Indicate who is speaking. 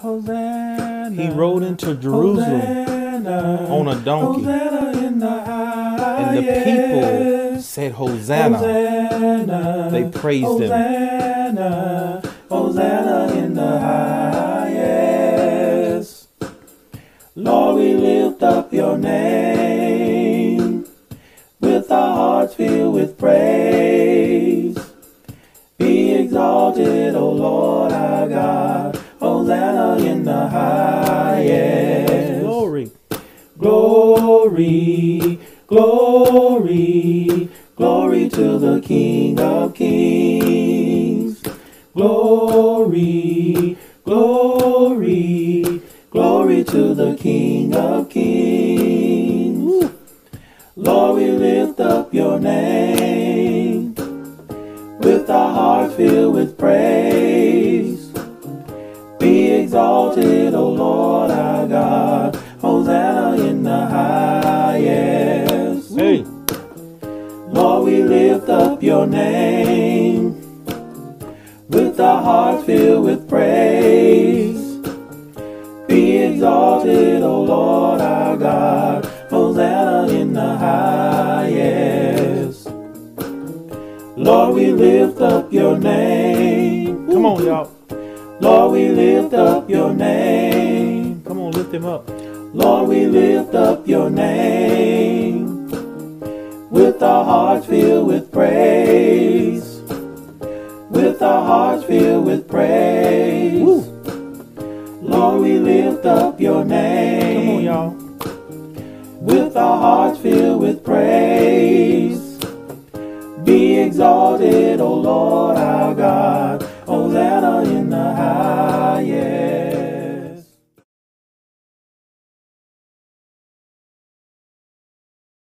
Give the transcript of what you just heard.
Speaker 1: Hosanna.
Speaker 2: He rode into Jerusalem
Speaker 1: Hosanna.
Speaker 2: on a donkey.
Speaker 1: The
Speaker 2: And the people said, Hosanna.
Speaker 1: Hosanna.
Speaker 2: They praised him.
Speaker 1: Hosanna. Hosanna in the highest. Lord, we lift up your name with our hearts filled with praise. Be exalted, O Lord
Speaker 2: Glory,
Speaker 1: glory, glory to the King of Kings. Glory, glory, glory to the King of Kings. Lord, we lift up your name with our hearts filled with praise. Be exalted, O Lord our God. We lift up your name with our hearts filled with praise. Be exalted, O Lord our God. Hosanna in the highest. Lord, we lift up your name.
Speaker 2: Come on, y'all.
Speaker 1: Lord, we lift up your name.
Speaker 2: Come on, lift him up.
Speaker 1: Lord, we lift up your name our hearts filled with praise. With our hearts filled with praise. Lord, we lift up your name.
Speaker 2: Come on, y'all.
Speaker 1: With our hearts filled with praise. Be exalted, O Lord